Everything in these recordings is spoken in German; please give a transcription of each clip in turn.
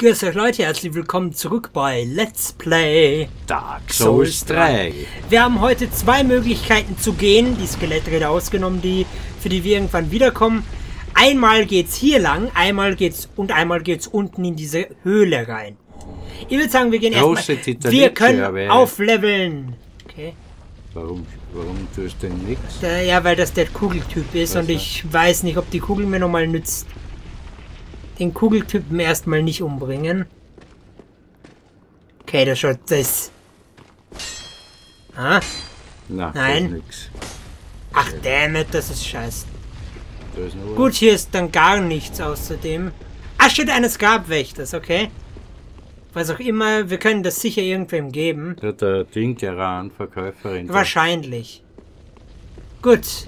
Grüß euch Leute, herzlich willkommen zurück bei Let's Play Dark Souls 3. Wir haben heute zwei Möglichkeiten zu gehen, die Skeletträder ausgenommen, die für die wir irgendwann wiederkommen. Einmal geht's hier lang, einmal geht's und einmal geht's unten in diese Höhle rein. Ich würde sagen, wir gehen erstmal. Wir können aufleveln. Okay. Warum, warum tust du denn nichts? Ja, weil das der Kugeltyp ist Ach und ich weiß nicht, ob die Kugel mir nochmal nützt. Den Kugeltypen erstmal nicht umbringen. Okay, das schaut das. Ah? Na, Nein. da ist nix. Ach, dammit, das ist scheiße. Gut, hier ist dann gar nichts außerdem. Ah, steht eines Grabwächters, okay. Was auch immer, wir können das sicher irgendwem geben. Hat der Ding Geran, Verkäuferin. Wahrscheinlich. Gut.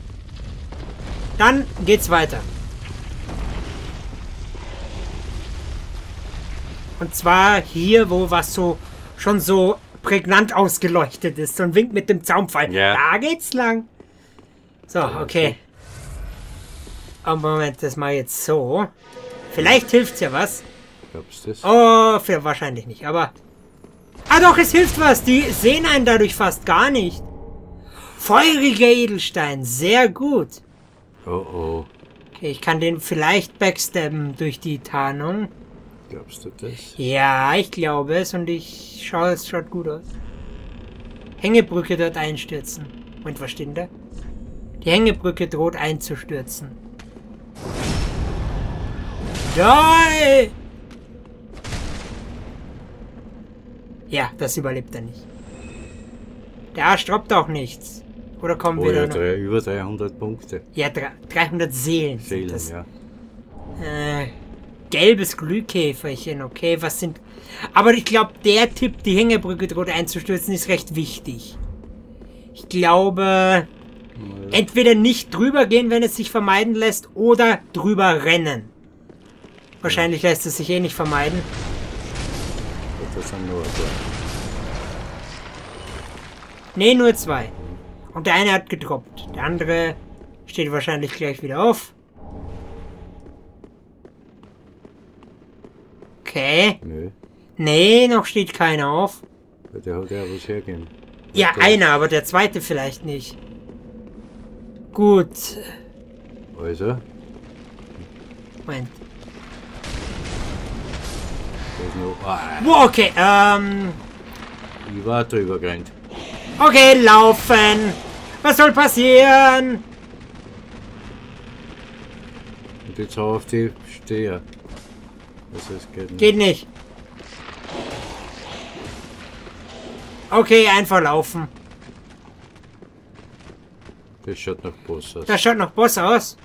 Dann geht's weiter. Und zwar hier, wo was so schon so prägnant ausgeleuchtet ist. So ein Wink mit dem Zaunpfeil. Ja. Da geht's lang. So, okay. Oh, Moment, das mal jetzt so. Vielleicht hilft's ja was. Glaubst du das? Oh, für wahrscheinlich nicht, aber. Ah doch, es hilft was. Die sehen einen dadurch fast gar nicht. Feuriger Edelstein, sehr gut. Oh oh. Okay, ich kann den vielleicht backstabben durch die Tarnung. Glaubst du das? Ja, ich glaube es und ich schaue, es schaut gut aus. Hängebrücke dort einstürzen. Moment, was steht denn da? Die Hängebrücke droht einzustürzen. Die! Ja, das überlebt er nicht. Der Arsch droppt auch nichts. Oder kommen Oh wir ja, da noch? drei, über 300 Punkte. Ja, dre- 300 Seelen. Seelen, das. ja. Äh, gelbes Glühkäferchen, okay, was sind... Aber ich glaube, der Tipp, die Hängebrücke droht einzustürzen, ist recht wichtig. Ich glaube, entweder nicht drüber gehen, wenn es sich vermeiden lässt, oder drüber rennen. Wahrscheinlich lässt es sich eh nicht vermeiden. Das sind nur zwei. Nee, nur zwei. Und der eine hat gedroppt. Der andere steht wahrscheinlich gleich wieder auf. Okay. Nö. Nee, noch steht keiner auf. Der hat ja was hergeben. Ja, Der- einer, aber der zweite vielleicht nicht. Gut. Also, Moment. noch. Ah, Wow, okay, ähm. ich war drüber gerannt. Okay, laufen. Was soll passieren? Und jetzt hau auf die Steher. Also, es geht nicht. Geht nicht. Okay, einfach laufen. Das schaut nach Boss aus. Das schaut noch Boss aus.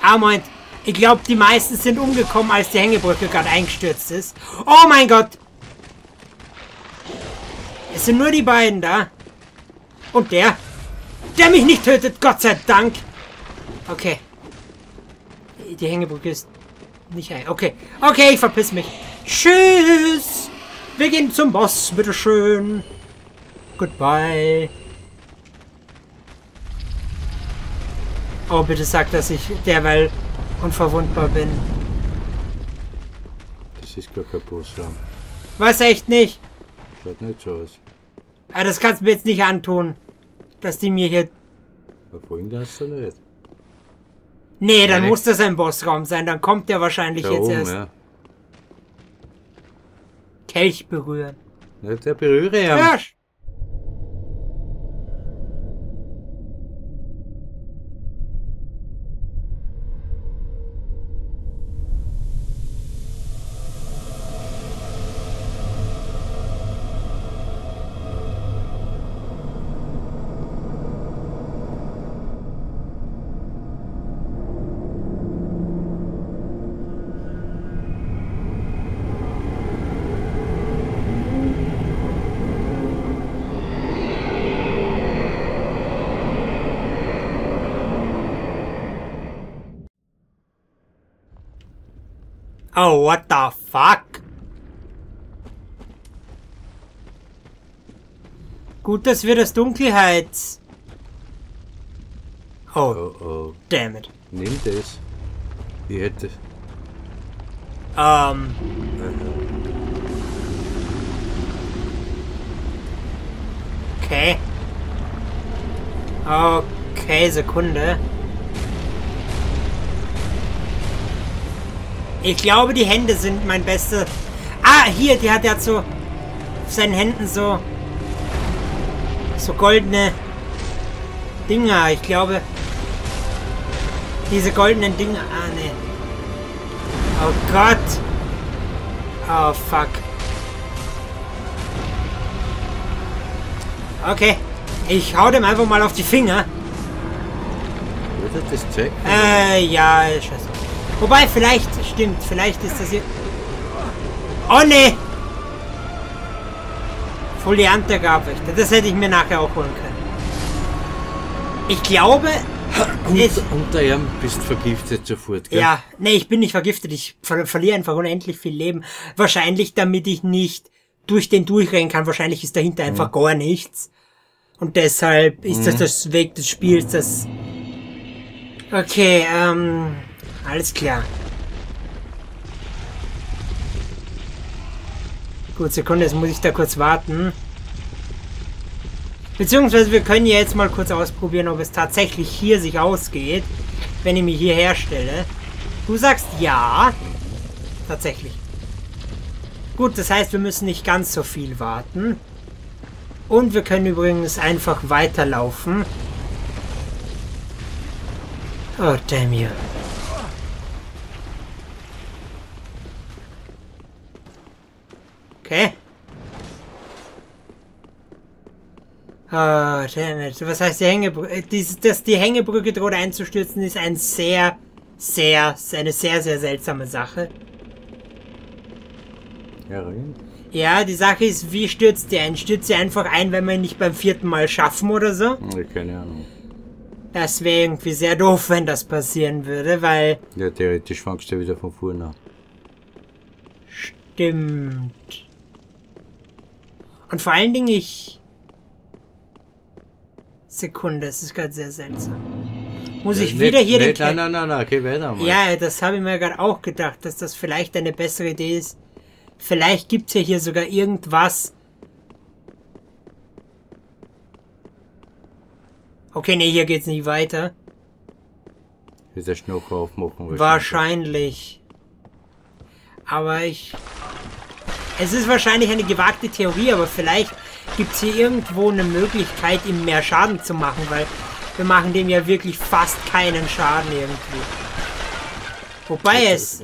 Ah, Moment. Ich glaube, die meisten sind umgekommen, als die Hängebrücke gerade eingestürzt ist. Oh mein Gott. Es sind nur die beiden da. Und der. Der mich nicht tötet, Gott sei Dank. Okay. Die Hängebrücke ist nicht ein. Okay. Okay, ich verpiss mich. Tschüss. Wir gehen zum Boss, bitteschön. Goodbye. Oh, bitte sag, dass ich derweil unverwundbar bin. Das ist gar kein Bossraum. Was echt nicht? Schaut nicht so aus. Aber das kannst du mir jetzt nicht antun. Dass die mir hier. Verfolgen kannst du nicht. Nee, dann muss das ein Bossraum sein. Dann kommt der wahrscheinlich Da jetzt oben, erst. ja. Kelch berühren. ja. Der berühre ja. Oh, what the fuck? Gut, dass wir das Dunkelheits... Oh, Oh oh. damn it. Nimm das. Ich hätte. Ähm. Okay. Okay, Sekunde. Ich glaube, die Hände sind mein beste. Ah, hier, die hat ja so auf seinen Händen so so goldene Dinger. Ich glaube, diese goldenen Dinger. Ah, ne. Oh Gott. Oh, fuck. Okay. Ich hau dem einfach mal auf die Finger. Würde das checken? Äh, ja, scheiße. Wobei, vielleicht, stimmt, vielleicht ist das hier... Oh, ne! Foliante Gabwächter. Das hätte ich mir nachher auch holen können. Ich glaube, es, Unter, ihm bist vergiftet sofort, gell? Ja, nee, ich bin nicht vergiftet. Ich ver verliere einfach unendlich viel Leben. Wahrscheinlich, damit ich nicht durch den durchrennen kann. Wahrscheinlich ist dahinter einfach gar nichts. Und deshalb ist das das Weg des Spiels, das... Okay, ähm... Alles klar. Gut, Sekunde, jetzt muss ich da kurz warten. Beziehungsweise wir können ja jetzt mal kurz ausprobieren, ob es tatsächlich hier sich ausgeht, wenn ich mich hier herstelle. Du sagst ja. Tatsächlich. Gut, das heißt, wir müssen nicht ganz so viel warten. Und wir können übrigens einfach weiterlaufen. Oh, damn you. Okay. Oh, damn it. Was heißt die Hängebrücke? Dies, dass die Hängebrücke droht einzustürzen, ist ein sehr, sehr, eine sehr, sehr seltsame Sache. Ja, die Sache ist, wie stürzt die ein? Stürzt sie einfach ein, wenn wir ihn nicht beim vierten Mal schaffen oder so? Ja, keine Ahnung. Das wäre irgendwie sehr doof, wenn das passieren würde, weil... Ja, theoretisch fangst du wieder von vorne an. Stimmt. Und vor allen Dingen ich... Sekunde, es ist gerade sehr seltsam. Muss ich wieder nicht- hier den... nicht, Ke- nein, nein, nein, geh weiter mal. Ja, das habe ich mir gerade auch gedacht, dass das vielleicht eine bessere Idee ist. Vielleicht gibt's ja hier sogar irgendwas. Okay, nee, hier geht's nicht weiter. Wieder Schnocher aufmachen. Wahrscheinlich. Aber ich... Es ist wahrscheinlich eine gewagte Theorie, aber vielleicht gibt's hier irgendwo eine Möglichkeit, ihm mehr Schaden zu machen, weil wir machen dem ja wirklich fast keinen Schaden irgendwie. Wobei es...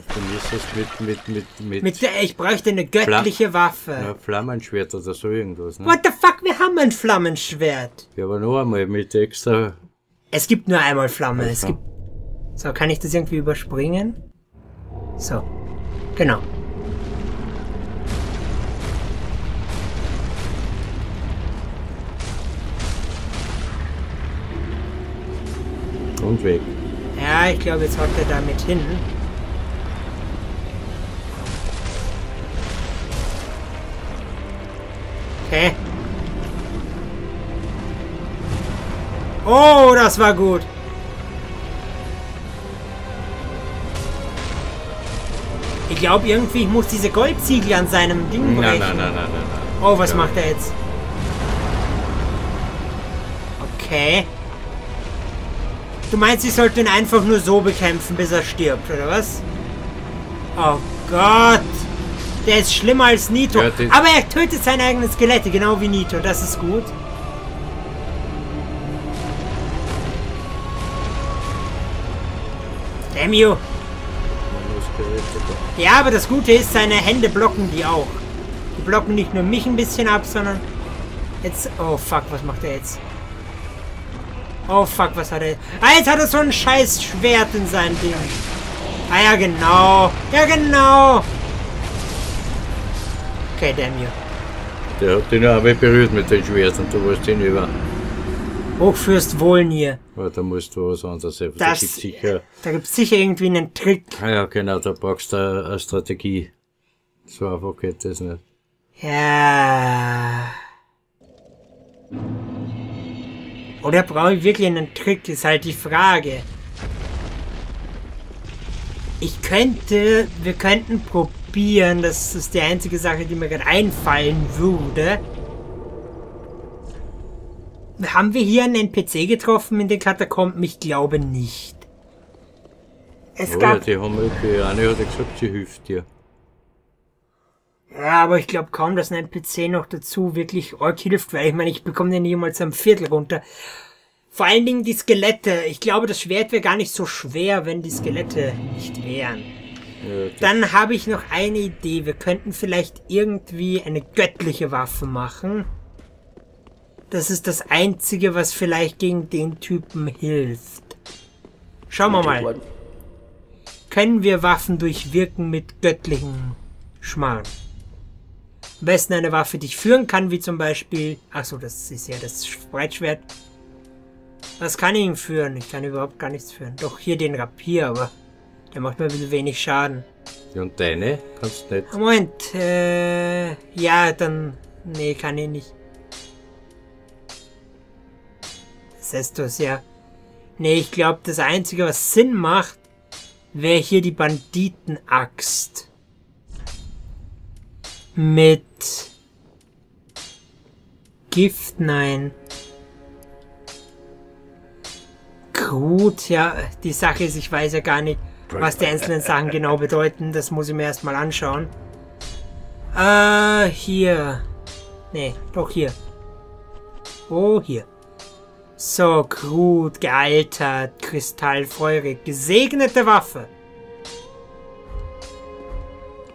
Mit, mit, mit, mit, Mit der, ich bräuchte eine göttliche Waffe. ja, Flammenschwert oder so irgendwas, ne? What the fuck, wir haben ein Flammenschwert. Ja, aber noch einmal mit extra. Es gibt nur einmal Flamme. Es gibt. So, kann ich das irgendwie überspringen? So. Genau. Und weg. Ja, ich glaube, jetzt haut er damit hin. Okay. Oh, das war gut. Ich glaube irgendwie, ich muss diese Goldziegel an seinem Ding brechen. Nein, nein, nein, nein, nein, nein. Oh, was Ja. macht er jetzt? Okay. Du meinst, ich sollte ihn einfach nur so bekämpfen, bis er stirbt, oder was? Oh Gott. Der ist schlimmer als Nito. Ja, Aber er tötet seine eigenen Skelette, genau wie Nito. Das ist gut. Damn you. Ja, aber das Gute ist, seine Hände blocken die auch. Die blocken nicht nur mich ein bisschen ab, sondern jetzt... Oh, fuck, was macht er jetzt? Oh, fuck, was hat er... Ah, jetzt hat er so ein scheiß Schwert in seinem Ding. Ah, ja, genau. Ja, genau. Okay, damn you. Der hat den aber berührt mit den Schwert und du warst hinüber. Hochfürst Wohlnier. Aber da musst du was anderes haben. Das- Da gibt's sicher. Da gibt's sicher irgendwie einen Trick. Ah ja, genau, da brauchst du eine eine Strategie. So einfach geht das nicht. Ja. Oder brauche ich wirklich einen Trick, ist halt die Frage. Ich könnte, wir könnten probieren, das ist die einzige Sache, die mir gerade einfallen würde. Haben wir hier einen NPC getroffen in den Katakomben? Ich glaube nicht. Es oh, gab... Ja, die haben irgendwie, eine hat gesagt, sie hilft dir. Ja, aber ich glaube kaum, dass ein NPC noch dazu wirklich arg hilft, weil ich meine, ich bekomme den niemals am Viertel runter. Vor allen Dingen die Skelette. Ich glaube, das Schwert wäre gar nicht so schwer, wenn die Skelette nicht wären. Ja, Dann habe ich noch eine Idee. Wir könnten vielleicht irgendwie eine göttliche Waffe machen. Das ist das Einzige, was vielleicht gegen den Typen hilft. Schauen wir mal. Können wir Waffen durchwirken mit göttlichen Schmarrn? Am besten eine Waffe, die ich führen kann, wie zum Beispiel... Achso, das ist ja das Breitschwert. Was kann ich ihn führen? Ich kann überhaupt gar nichts führen. Doch hier den Rapier, aber der macht mir ein bisschen wenig Schaden. Ja, und deine? Kannst du nicht? Moment, äh, ja, dann, nee, kann ich nicht. Cestus, ja. Nee, ich glaube, das Einzige, was Sinn macht, wäre hier die Banditenaxt. Mit Gift, nein. Gut, ja, die Sache ist, ich weiß ja gar nicht, was die einzelnen Sachen genau bedeuten. Das muss ich mir erstmal anschauen. Äh, hier. Nee, doch hier. Oh, hier. So, gut, gealtert, kristallfeurig, gesegnete Waffe.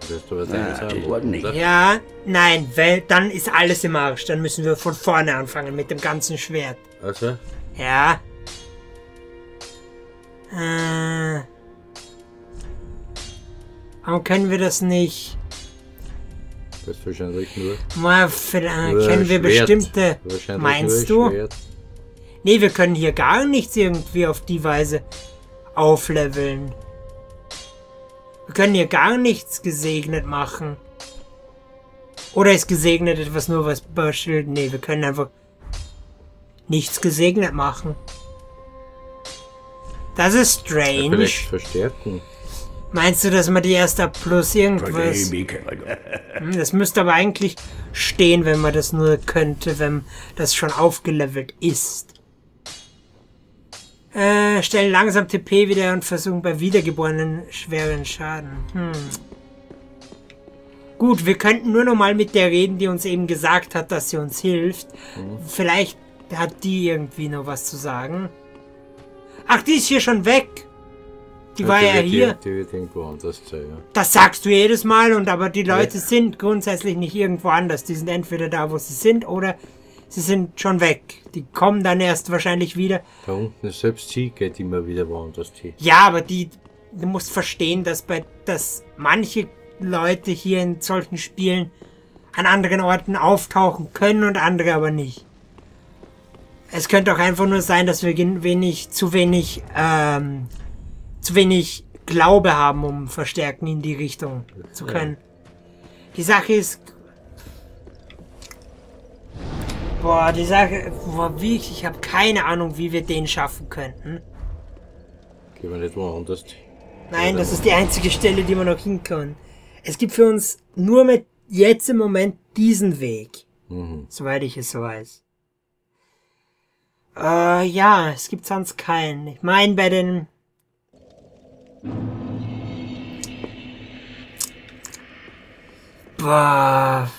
Weißt du, was ah, ja, nein, weil dann ist alles im Arsch. Dann müssen wir von vorne anfangen mit dem ganzen Schwert. Also? Ja. Äh, warum können wir das nicht? Das ist wahrscheinlich nur. Mal, vielleicht können wir bestimmte. Meinst du? Schwert. Nee, wir können hier gar nichts irgendwie auf die Weise aufleveln. Wir können hier gar nichts gesegnet machen. Oder ist gesegnet etwas nur was Böschelt? Nee, wir können einfach nichts gesegnet machen. Das ist strange. Vielleicht verstärken. Meinst du, dass man die erst ab plus irgendwas... Hm, das müsste aber eigentlich stehen, wenn man das nur könnte, wenn das schon aufgelevelt ist. Äh, stellen langsam TP wieder und versuchen bei Wiedergeborenen schweren Schaden. Hm. Gut, wir könnten nur noch mal mit der reden, die uns eben gesagt hat, dass sie uns hilft. Mhm. Vielleicht hat die irgendwie noch was zu sagen. Ach, die ist hier schon weg. Die ja, war die ja hier. Die wird irgendwo anders sein, ja. Das sagst du jedes Mal, und aber die Leute ja. sind grundsätzlich nicht irgendwo anders. Die sind entweder da, wo sie sind, oder sie sind schon weg. Die kommen dann erst wahrscheinlich wieder. Da unten, selbst sie geht immer wieder woanders hin. Ja, aber die, du musst verstehen, dass bei, dass manche Leute hier in solchen Spielen an anderen Orten auftauchen können und andere aber nicht. Es könnte auch einfach nur sein, dass wir wenig, zu wenig, ähm, zu wenig Glaube haben, um verstärken in die Richtung zu können. Ja. Die Sache ist, boah, die Sache, boah, wie, ich habe keine Ahnung, wie wir den schaffen könnten. Gehen wir nicht woanders. Nein, das ist die einzige Stelle, die wir noch hinkommen. Es gibt für uns nur mit jetzt im Moment diesen Weg. Mhm. Soweit ich es so weiß. Äh, ja, es gibt sonst keinen. Ich meine, bei den... Boah.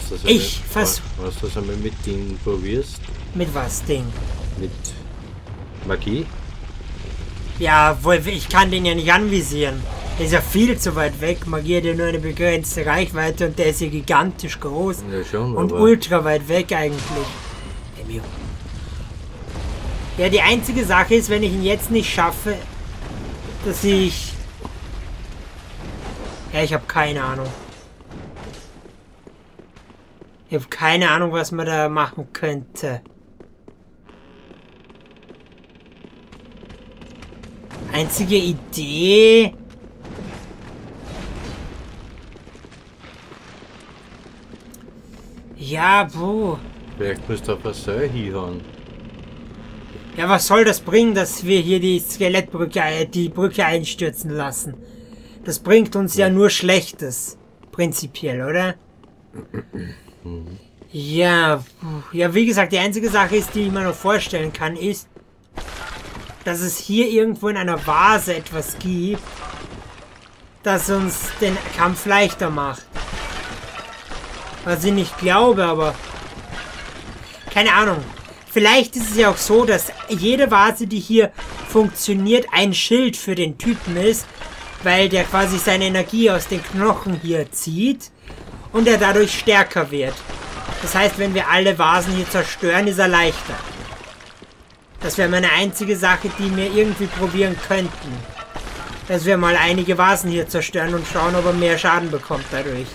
Was das ich was, was du das einmal mit Ding probierst? Mit was Ding? Mit Magie? Ja, wohl, ich kann den ja nicht anvisieren. Der ist ja viel zu weit weg. Magie hat ja nur eine begrenzte Reichweite und der ist ja gigantisch groß. Ja, schon, und ultra weit weg eigentlich. Ja, die einzige Sache ist, wenn ich ihn jetzt nicht schaffe, dass ich... Ja, ich habe keine Ahnung. Ich habe keine Ahnung, was man da machen könnte. Einzige Idee Ja, wo? Vielleicht müsste ein Seil hinhauen. Ja, was soll das bringen, dass wir hier die Skelettbrücke, äh, die Brücke einstürzen lassen? Das bringt uns ja nur Schlechtes. Prinzipiell, oder? Ja, ja, wie gesagt, die einzige Sache ist, die ich mir noch vorstellen kann, ist, dass es hier irgendwo in einer Vase etwas gibt, das uns den Kampf leichter macht. Was ich nicht glaube, aber... Keine Ahnung. Vielleicht ist es ja auch so, dass jede Vase, die hier funktioniert, ein Schild für den Typen ist, weil der quasi seine Energie aus den Knochen hier zieht und er dadurch stärker wird. Das heißt, wenn wir alle Vasen hier zerstören, ist er leichter. Das wäre meine einzige Sache, die wir irgendwie probieren könnten. Dass wir mal einige Vasen hier zerstören und schauen, ob er mehr Schaden bekommt dadurch.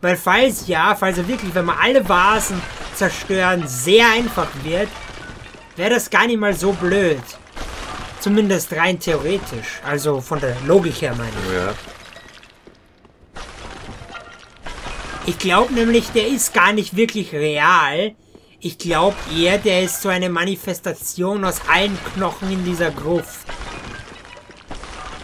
Weil falls ja, falls er wirklich, wenn wir alle Vasen zerstören, sehr einfach wird, wäre das gar nicht mal so blöd. Zumindest rein theoretisch. Also von der Logik her meine ich. Ja. Ich glaube nämlich, der ist gar nicht wirklich real. Ich glaube eher, der ist so eine Manifestation aus allen Knochen in dieser Gruft.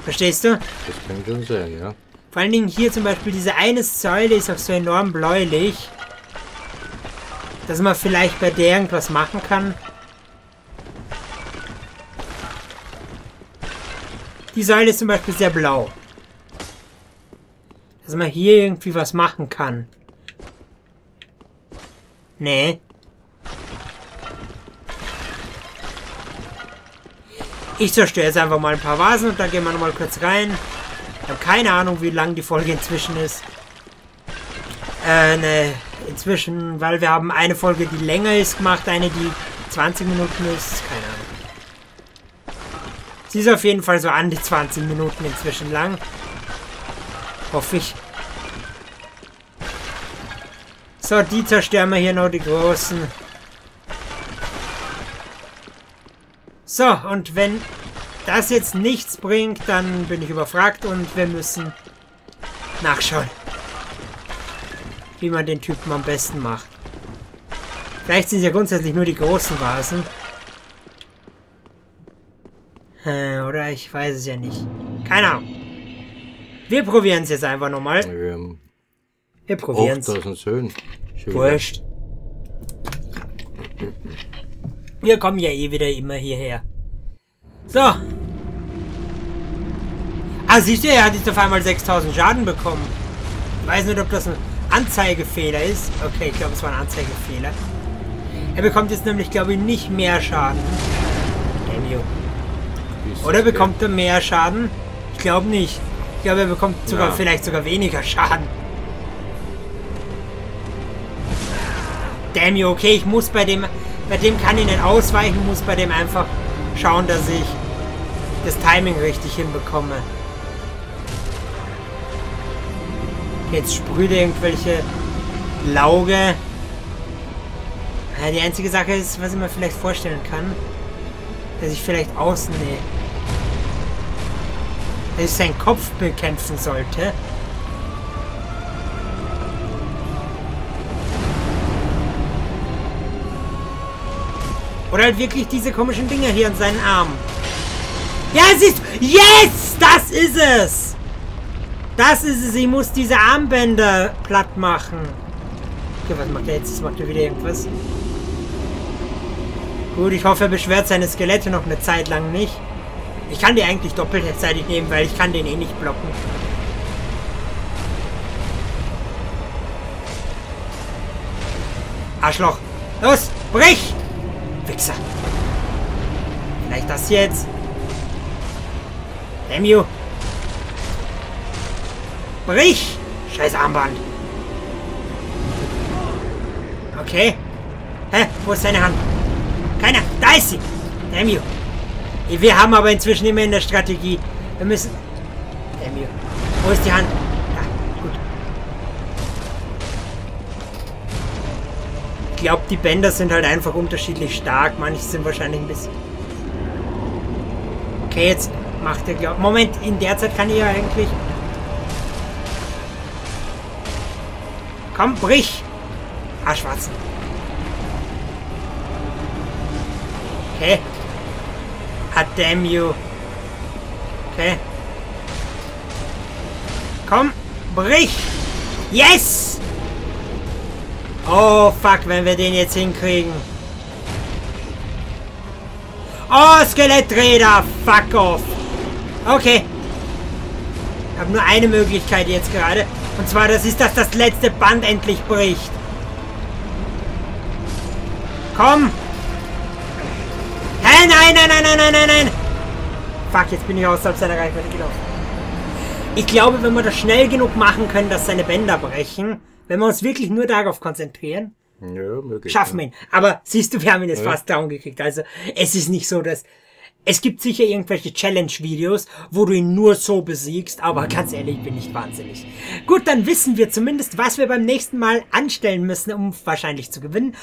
Verstehst du? Das kann schon sein, ja. Vor allen Dingen hier zum Beispiel diese eine Säule ist auch so enorm bläulich. Dass man vielleicht bei der irgendwas machen kann. Die Säule ist zum Beispiel sehr blau. Dass man hier irgendwie was machen kann. Nee. Ich zerstöre jetzt einfach mal ein paar Vasen und dann gehen wir nochmal kurz rein. Ich habe keine Ahnung, wie lang die Folge inzwischen ist. Äh, ne, inzwischen, weil wir haben eine Folge, die länger ist, gemacht, eine, die 20 Minuten ist. Keine Ahnung. Sie ist auf jeden Fall so an die 20 Minuten inzwischen lang. Hoffe ich. So, die zerstören wir hier noch, die großen. So, und wenn das jetzt nichts bringt, dann bin ich überfragt und wir müssen nachschauen, wie man den Typen am besten macht. Vielleicht sind es ja grundsätzlich nur die großen Vasen. Oder ich weiß es ja nicht. Keine Ahnung. Wir probieren es jetzt einfach nochmal. Haben Wir probieren es. 8000 Söhne. Schön. Wurscht. Wir kommen ja eh wieder immer hierher. So. Ah, siehst du, er hat jetzt auf einmal 6000 Schaden bekommen. Ich weiß nicht, ob das ein Anzeigefehler ist. Okay, ich glaube, es war ein Anzeigefehler. Er bekommt jetzt nämlich, glaube ich, nicht mehr Schaden. Damn you. Oder bekommt er mehr Schaden? Ich glaube nicht. Ich glaube, er bekommt sogar Ja. vielleicht sogar weniger Schaden. Damn you, okay, ich muss bei dem, bei dem kann ich nicht ausweichen, muss bei dem einfach schauen, dass ich das Timing richtig hinbekomme. Jetzt sprüht irgendwelche Lauge. Die einzige Sache ist, was ich mir vielleicht vorstellen kann, dass ich vielleicht außen, nee, dass ich seinen Kopf bekämpfen sollte. Oder halt wirklich diese komischen Dinger hier an seinen Armen. Ja, siehst du. Yes! Das ist es! Das ist es. Ich muss diese Armbänder platt machen. Okay, was macht er jetzt? Jetzt macht er wieder irgendwas. Gut, ich hoffe, er beschwert seine Skelette noch eine Zeit lang nicht. Ich kann die eigentlich doppelzeitig nehmen, weil ich kann den eh nicht blocken. Arschloch. Los, brich! Wichser. Vielleicht das jetzt. You. Brich! Scheiß Armband. Okay. Hä? Wo ist seine Hand? Keiner. Da ist sie. You. Wir haben aber inzwischen immer in der Strategie. Wir müssen... You. Wo ist die Hand? die Bänder sind halt einfach unterschiedlich stark. Manche sind wahrscheinlich ein bisschen... Okay, jetzt macht er, glaube Moment, in der Zeit kann ich ja eigentlich... Komm, brich! Ah, schwarzen. Okay. Ah, damn you. Okay. Komm, brich! Yes! Oh, fuck, wenn wir den jetzt hinkriegen. Oh, Skeletträder! Fuck off! Okay. Ich habe nur eine Möglichkeit jetzt gerade. Und zwar, das ist, dass das letzte Band endlich bricht. Komm! Hä, nein, nein, nein, nein, nein, nein, nein! Fuck, jetzt bin ich außerhalb seiner Reichweite gelaufen. Ich glaube, wenn wir das schnell genug machen können, dass seine Bänder brechen, wenn wir uns wirklich nur darauf konzentrieren, Ja, möglich. schaffen wir ihn. Aber siehst du, wir haben ihn jetzt Ja. fast down gekriegt. Also es ist nicht so, dass... Es gibt sicher irgendwelche Challenge-Videos, wo du ihn nur so besiegst, aber ganz ehrlich, ich bin nicht wahnsinnig. Gut, dann wissen wir zumindest, was wir beim nächsten Mal anstellen müssen, um wahrscheinlich zu gewinnen.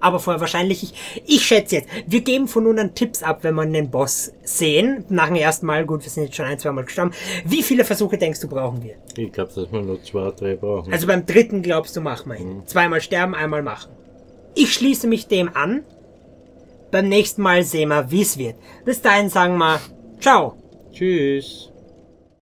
Aber vorher wahrscheinlich, ich, ich schätze jetzt, wir geben von nun an Tipps ab, wenn wir den Boss sehen. Nach dem ersten Mal, gut, wir sind jetzt schon ein, zwei Mal gestorben. Wie viele Versuche denkst du, brauchen wir? Ich glaube, dass wir noch zwei, drei brauchen. Also beim dritten glaubst du, machen wir ihn. Zweimal sterben, einmal machen. Ich schließe mich dem an. Beim nächsten Mal sehen wir, wie es wird. Bis dahin sagen wir, ciao. Tschüss.